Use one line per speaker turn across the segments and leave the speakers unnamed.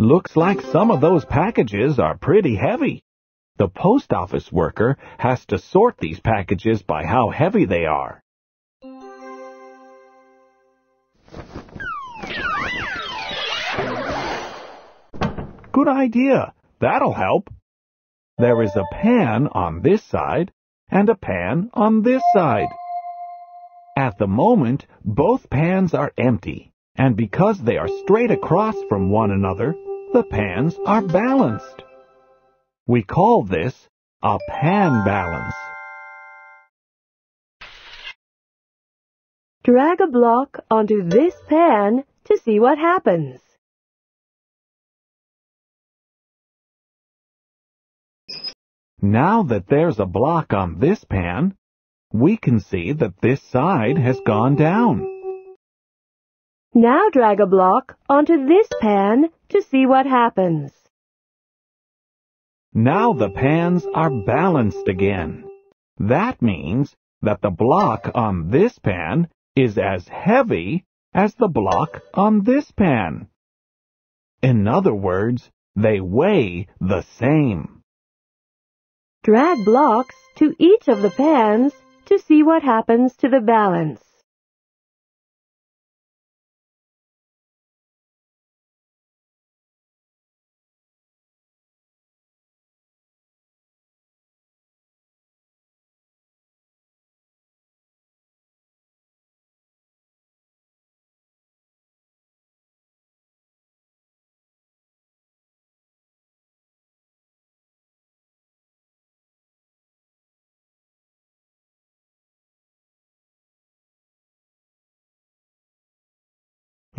Looks like some of those packages are pretty heavy. The post office worker has to sort these packages by how heavy they are. Good idea. That'll help. There is a pan on this side and a pan on this side. At the moment, both pans are empty, and because they are straight across from one another, the pans are balanced. We call this a pan balance.
Drag a block onto this pan to see what happens.
Now that there's a block on this pan, we can see that this side has gone down.
Now drag a block onto this pan to see what happens.
Now the pans are balanced again. That means that the block on this pan is as heavy as the block on this pan. In other words, they weigh the same.
Drag blocks to each of the pans to see what happens to the balance.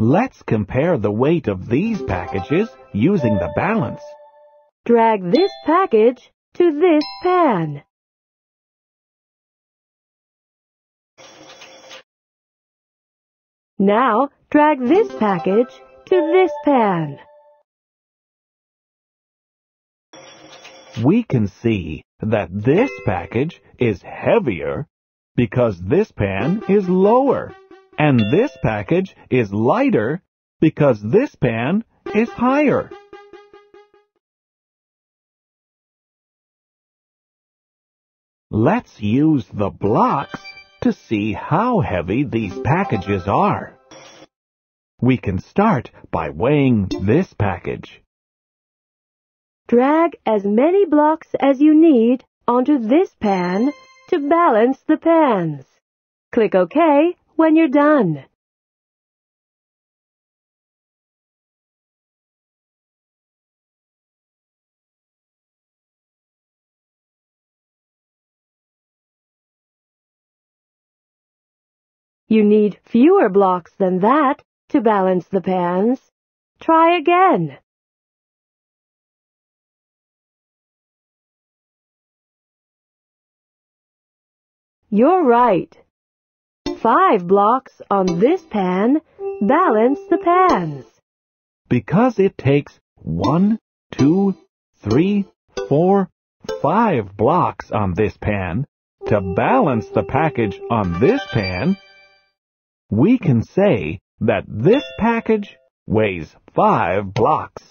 Let's compare the weight of these packages using the balance.
Drag this package to this pan. Now, drag this package to this pan.
We can see that this package is heavier because this pan is lower. And this package is lighter because this pan is higher. Let's use the blocks to see how heavy these packages are. We can start by weighing this package.
Drag as many blocks as you need onto this pan to balance the pans. Click OK when you're done. You need fewer blocks than that to balance the pans. Try again. You're right. Five blocks on this pan balance the pans.
Because it takes one, two, three, four, five blocks on this pan to balance the package on this pan, we can say that this package weighs five blocks.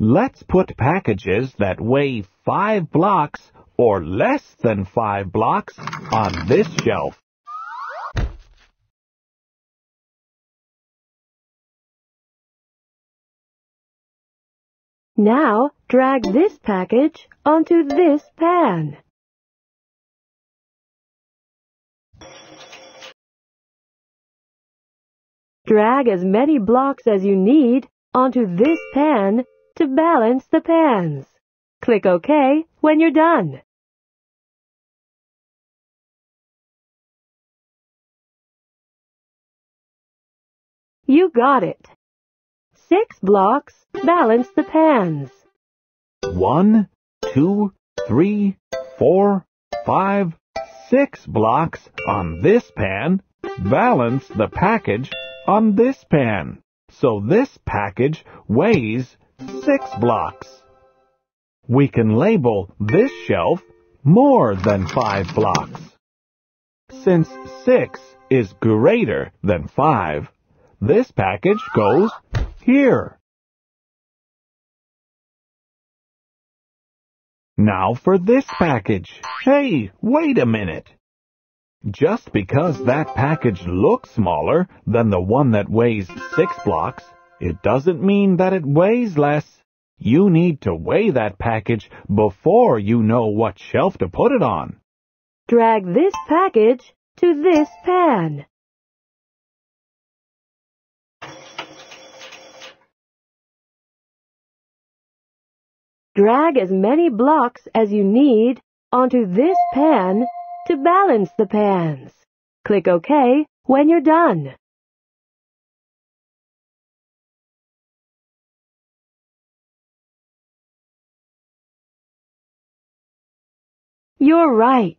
Let's put packages that weigh five blocks or less than five blocks on this shelf.
Now drag this package onto this pan. Drag as many blocks as you need onto this pan to balance the pans. Click OK when you're done. You got it. Six blocks balance the pans.
One, two, three, four, five, six blocks on this pan balance the package on this pan. So this package weighs six blocks. We can label this shelf more than five blocks. Since six is greater than five, this package goes here. Now for this package. Hey, wait a minute. Just because that package looks smaller than the one that weighs six blocks, it doesn't mean that it weighs less. You need to weigh that package before you know what shelf to put it on.
Drag this package to this pan. Drag as many blocks as you need onto this pan to balance the pans. Click OK when you're done. You're right.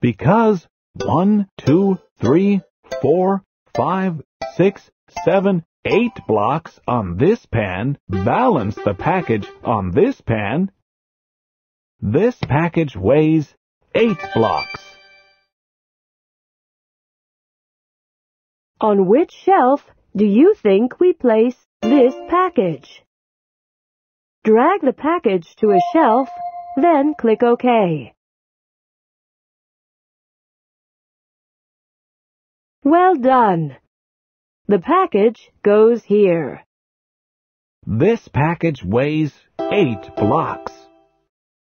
Because one, two, three, four, five, six, seven, eight blocks on this pan balance the package on this pan, this package weighs eight blocks.
On which shelf do you think we place this package? Drag the package to a shelf, then click OK. Well done! The package goes here.
This package weighs eight blocks.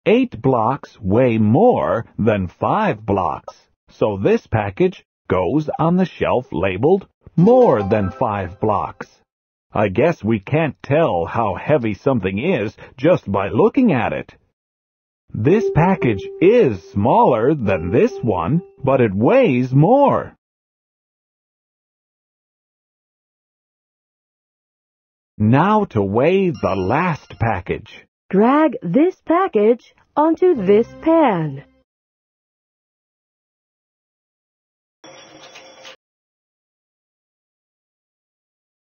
Eight blocks weigh more than five blocks, so this package goes on the shelf labeled more than five blocks. I guess we can't tell how heavy something is just by looking at it. This package is smaller than this one, but it weighs more. Now to weigh the last package.
Drag this package onto this pan.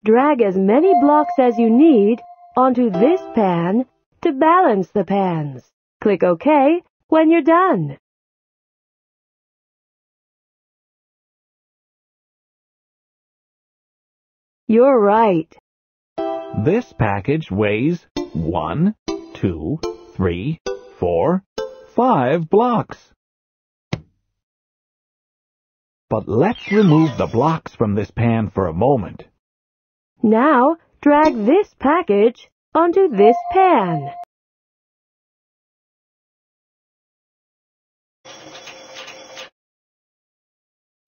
Drag as many blocks as you need onto this pan to balance the pans. Click OK when you're done. You're right.
This package weighs one, two, three, four, five blocks. But let's remove the blocks from this pan for a moment.
Now, drag this package onto this pan.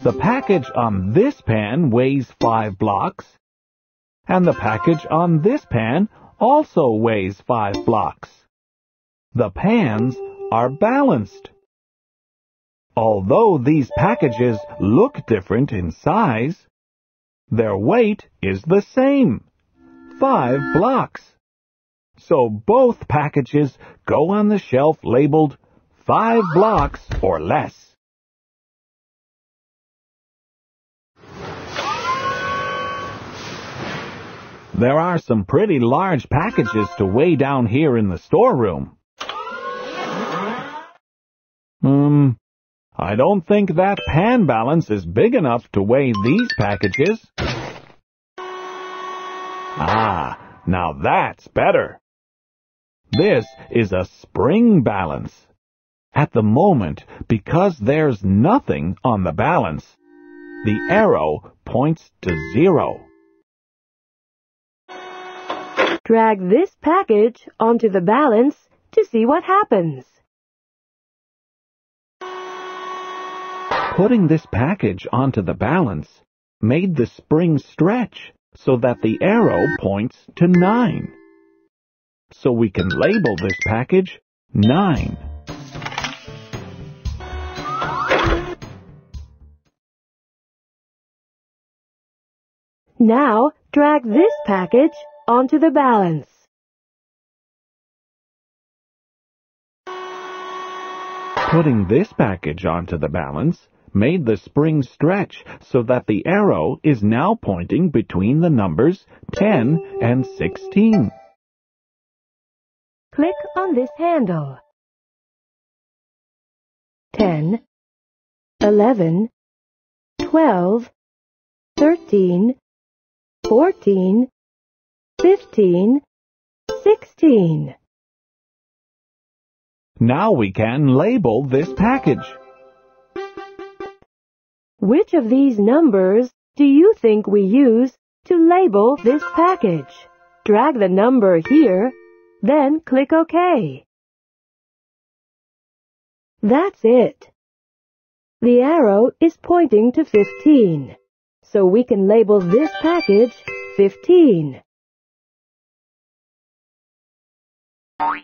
The package on this pan weighs five blocks, and the package on this pan also weighs five blocks. The pans are balanced. Although these packages look different in size, their weight is the same, five blocks. So both packages go on the shelf labeled five blocks or less. There are some pretty large packages to weigh down here in the storeroom. Um, I don't think that pan balance is big enough to weigh these packages. Ah, now that's better. This is a spring balance. At the moment, because there's nothing on the balance, the arrow points to zero.
Drag this package onto the balance to see what happens.
Putting this package onto the balance made the spring stretch so that the arrow points to 9. So we can label this package 9.
Now, drag this package onto the balance.
Putting this package onto the balance made the spring stretch so that the arrow is now pointing between the numbers 10 and 16.
Click on this handle. 10, 11, 12, 13, 14, 15, 16.
Now we can label this package.
Which of these numbers do you think we use to label this package? Drag the number here, then click OK. That's it. The arrow is pointing to 15, so we can label this package 15.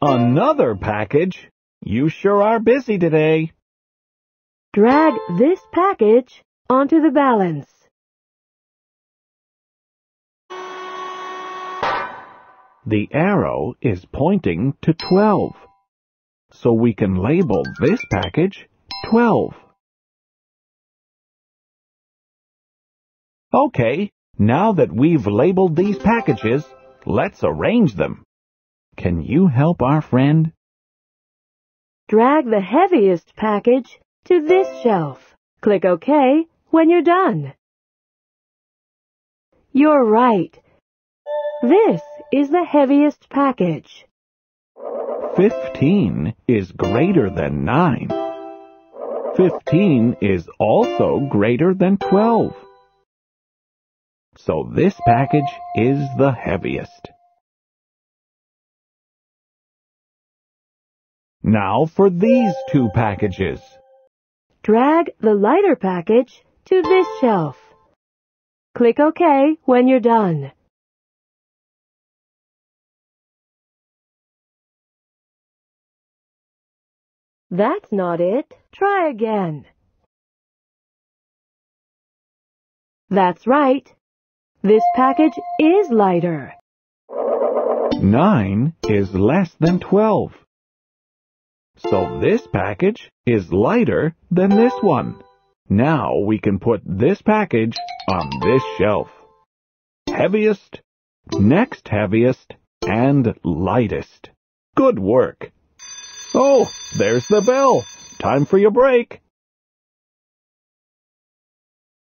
Another package? You sure are busy today.
Drag this package onto the balance.
The arrow is pointing to 12, so we can label this package 12. Okay, now that we've labeled these packages, let's arrange them. Can you help our friend?
Drag the heaviest package to this shelf. Click OK when you're done. You're right. This is the heaviest package.
15 is greater than 9. 15 is also greater than 12. So this package is the heaviest. Now for these two packages.
Drag the lighter package to this shelf. Click OK when you're done. That's not it. Try again. That's right. This package is lighter.
9 is less than 12. So this package is lighter than this one. Now we can put this package on this shelf. Heaviest, next heaviest, and lightest. Good work. Oh, there's the bell. Time for your break.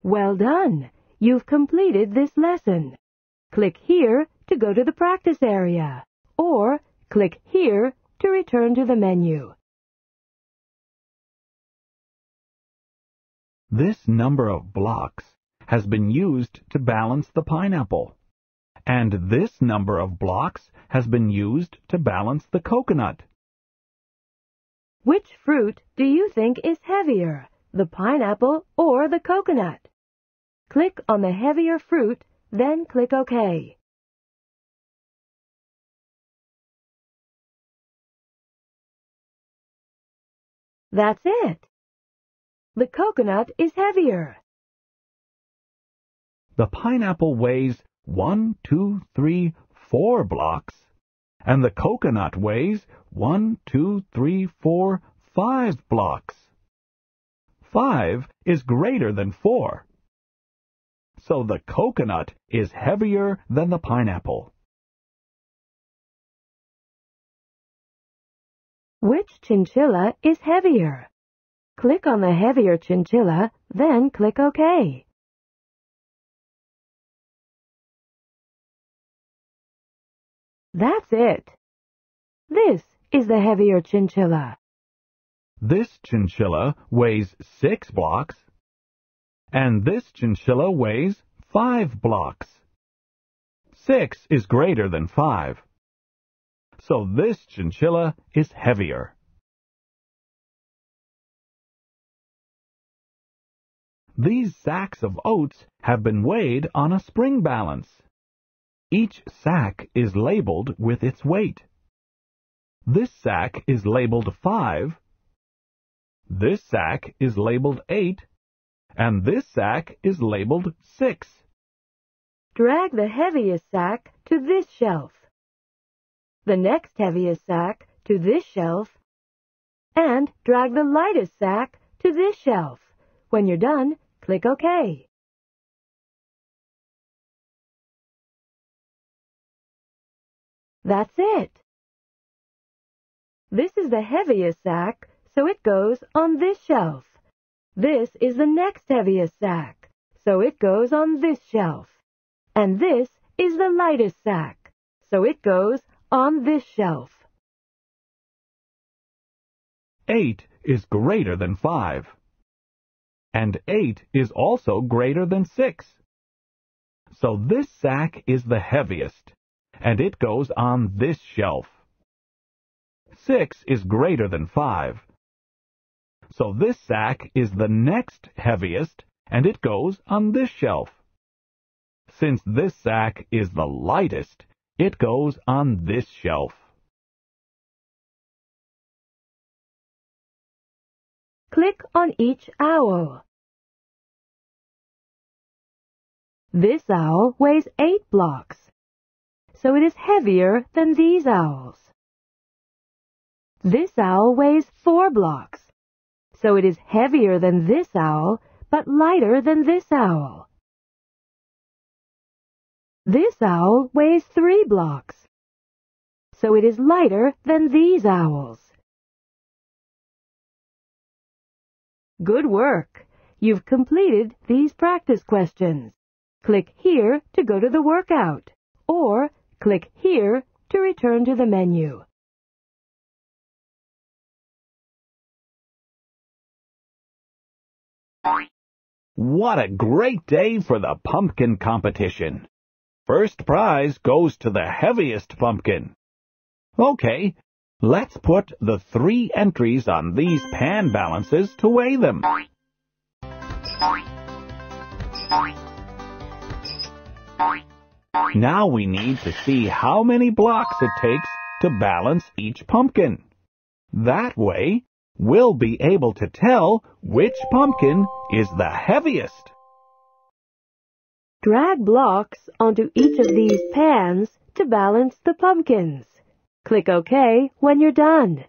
Well done. You've completed this lesson. Click here to go to the practice area, or click here to return to the menu.
This number of blocks has been used to balance the pineapple. And this number of blocks has been used to balance the coconut.
Which fruit do you think is heavier, the pineapple or the coconut? Click on the heavier fruit, then click OK. That's it. The coconut is heavier.
The pineapple weighs one, two, three, four blocks, and the coconut weighs one, two, three, four, five blocks. Five is greater than four. So the coconut is heavier than the pineapple.
Which chinchilla is heavier? Click on the heavier chinchilla, then click OK. That's it. This is the heavier chinchilla.
This chinchilla weighs six blocks, and this chinchilla weighs five blocks. Six is greater than five. So this chinchilla is heavier. These sacks of oats have been weighed on a spring balance. Each sack is labeled with its weight. This sack is labeled 5, this sack is labeled 8, and this sack is labeled 6.
Drag the heaviest sack to this shelf, the next heaviest sack to this shelf, and drag the lightest sack to this shelf. When you're done, click OK. That's it. This is the heaviest sack, so it goes on this shelf. This is the next heaviest sack, so it goes on this shelf. And this is the lightest sack, so it goes on this shelf.
8 is greater than 5. And 8 is also greater than 6. So this sack is the heaviest, and it goes on this shelf. 6 is greater than 5. So this sack is the next heaviest, and it goes on this shelf. Since this sack is the lightest, it goes on this shelf.
Click on each owl. This owl weighs 8 blocks, so it is heavier than these owls. This owl weighs 4 blocks, so it is heavier than this owl, but lighter than this owl. This owl weighs 3 blocks, so it is lighter than these owls. Good work! You've completed these practice questions. Click here to go to the workout, or click here to return to the menu.
What a great day for the pumpkin competition! First prize goes to the heaviest pumpkin. Okay, let's put the three entries on these pan balances to weigh them. Now we need to see how many blocks it takes to balance each pumpkin. That way, we'll be able to tell which pumpkin is the heaviest.
Drag blocks onto each of these pans to balance the pumpkins. Click OK when you're done.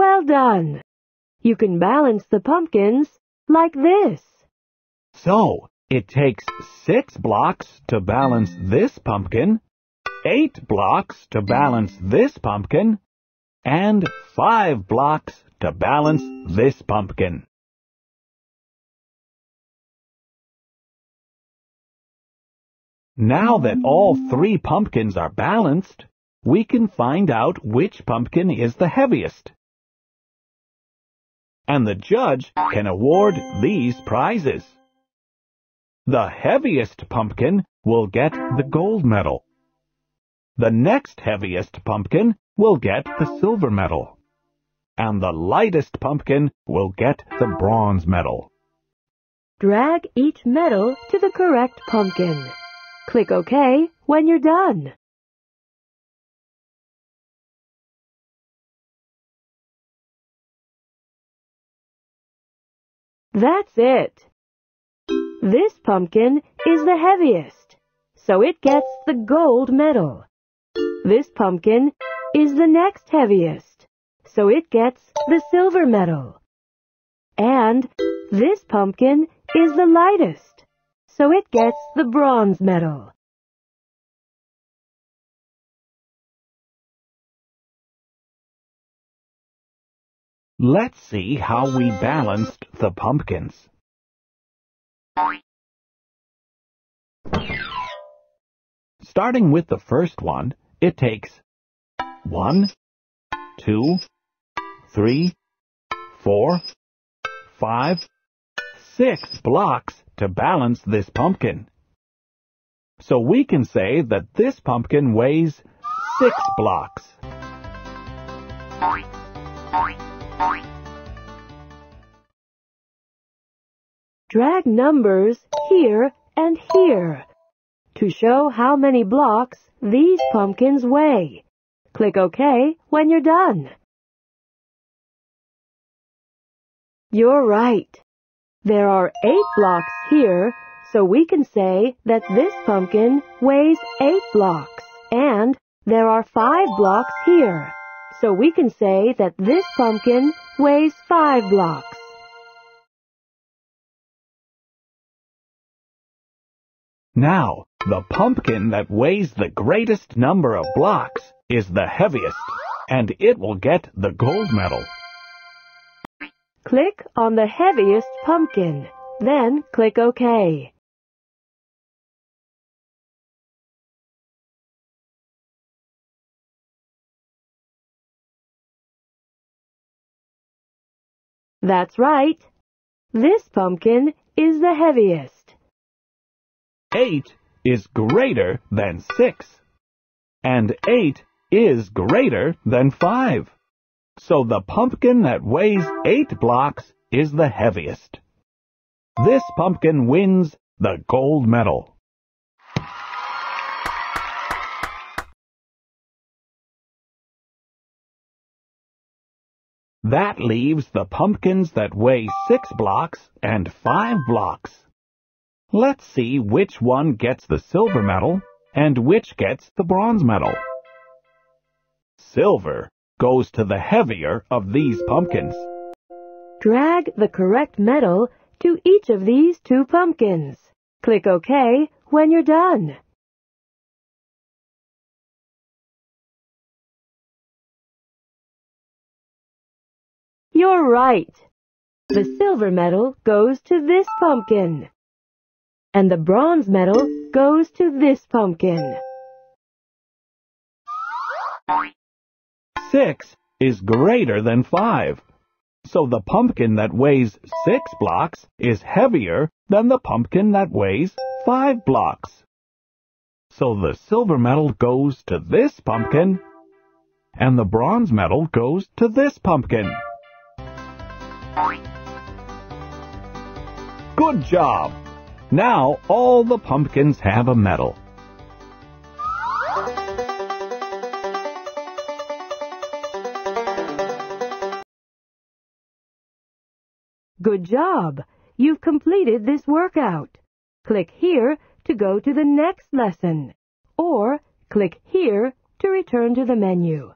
Well done! You can balance the pumpkins like this.
So, it takes six blocks to balance this pumpkin, eight blocks to balance this pumpkin, and five blocks to balance this pumpkin. Now that all three pumpkins are balanced, we can find out which pumpkin is the heaviest. And the judge can award these prizes. The heaviest pumpkin will get the gold medal. The next heaviest pumpkin will get the silver medal. And the lightest pumpkin will get the bronze medal.
Drag each medal to the correct pumpkin. Click OK when you're done. That's it. This pumpkin is the heaviest, so it gets the gold medal. This pumpkin is the next heaviest, so it gets the silver medal. And this pumpkin is the lightest, so it gets the bronze medal.
Let's see how we balanced the pumpkins. Starting with the first one, it takes one, two, three, four, five, six blocks to balance this pumpkin. So we can say that this pumpkin weighs six blocks.
Drag numbers here and here to show how many blocks these pumpkins weigh. Click OK when you're done. You're right. There are eight blocks here, so we can say that this pumpkin weighs eight blocks, and There are five blocks here, so we can say that this pumpkin weighs five blocks.
Now, the pumpkin that weighs the greatest number of blocks is the heaviest, and it will get the gold medal.
Click on the heaviest pumpkin, then click OK. That's right. This pumpkin is the heaviest.
8 is greater than 6, and 8 is greater than 5. So the pumpkin that weighs 8 blocks is the heaviest. This pumpkin wins the gold medal. That leaves the pumpkins that weigh 6 blocks and 5 blocks. Let's see which one gets the silver medal and which gets the bronze medal. Silver goes to the heavier of these pumpkins.
Drag the correct medal to each of these two pumpkins. Click OK when you're done. You're right. The silver medal goes to this pumpkin. And the bronze medal goes to this pumpkin.
Six is greater than five. So the pumpkin that weighs six blocks is heavier than the pumpkin that weighs five blocks. So the silver medal goes to this pumpkin, and the bronze medal goes to this pumpkin. Good job! Now all the pumpkins have a medal.
Good job! You've completed this workout. Click here to go to the next lesson, or click here to return to the menu.